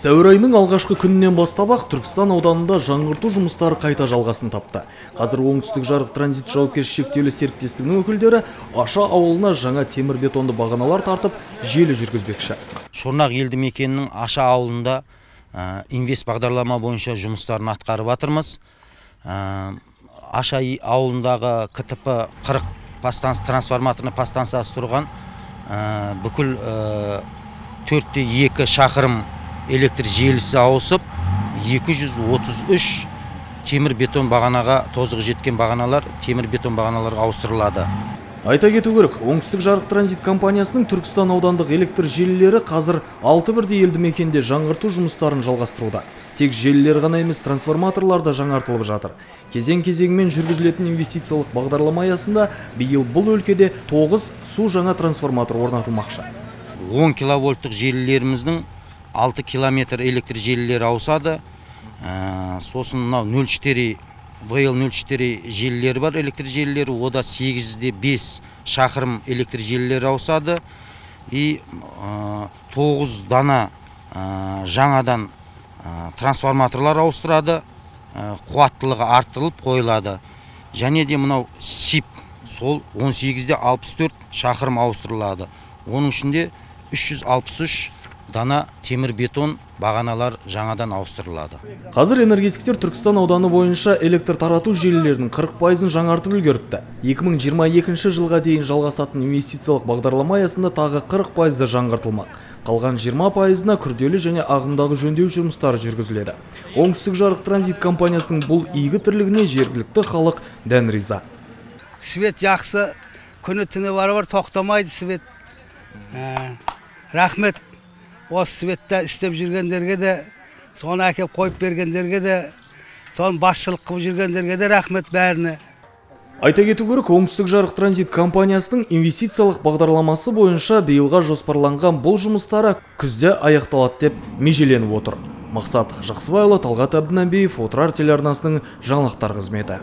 Сәуір айының алғашқы күнінен бастап ақ Түркістан ауданында жаңғырту жұмыстары қайта жалғасын тапты. Қазір оңтүстік жарық транзит жауапкершілігі шектеулі серіктестігінің өкілдері Аша ауылына жаңа темір бетонды бағаналар тартып, желі жүргізбекші. Шорнақ елді мекенінің Аша ауылында инвест бағдарлама бойынша жұмыстарын атқарып жатырмыз. Аша ауылындағы КТП 40 пастанс трансформаторный пастанциясы тұрған бүкіл төртте екі шақырым электр желісі ауысып 233 темір бетон бағанаға тозығы жеткен бағаналар темір бетон бағаналарға ауыстырылады Айта кету керек, оңтүстік жарық транзит компаниясының Түркістан аудандық электр желілері қазір алты бірдей елді мекенде жаңғырту жұмыстарын жалғастыруда. Тек желілер ғана емес трансформаторлар да жаңартылып жатыр. Кезең-кезеңмен жүргізілетін инвестициялық бағдарлама аясында биыл бұл өлкеде 9 су жаңа трансформатор орнатылмақшы. 10 киловольттық желілеріміздің 6 километр электр желілері ауысады. Сосын мынау 04 вл 04 желілері бар электр желілері ода 8-де 5 шақырым электр желілері ауысады. И 9 дана жаңадан трансформаторлар ауыстырады. Қуаттылығы арттырылып қойылады. Және де мынау сип сол 18-де 64 шақырым ауыстырылады. Оның ішінде 363 дана темір бетон бағаналар жаңадан ауыстырылады. Қазір энергетиктер түркістан ауданы бойынша электр тарату желілерінің 40 пайызын жаңартып үлгеріпті. 2022 жылға дейін жалғасатын инвестициялық бағдарлама аясында тағы 40 пайызы жаңғыртылмақ. Қалған 20 пайызына күрделі және ағымдағы жөндеу жұмыстары жүргізіледі. Оңтүстік жарық транзит компаниясының бұл игі тірлігіне жергілікті халық дән риза. Свет жақсы күні түні бар тоқтамайды свет. Рахмет. Осы светті істеп жүргендерге де соны әкеп қойып бергендерге де соны басшылық қылып жүргендерге де рахмет бәріне Айта кету керек, оңтүстік жарық транзит компаниясының инвестициялық бағдарламасы бойынша биылға жоспарланған бұл жұмыстары күзде аяқталады деп межеленіп отыр. Мақсат Жақсыбайұлы Талғат Әбдінәбиев отырар телеарнасының жаңалықтар қызметі.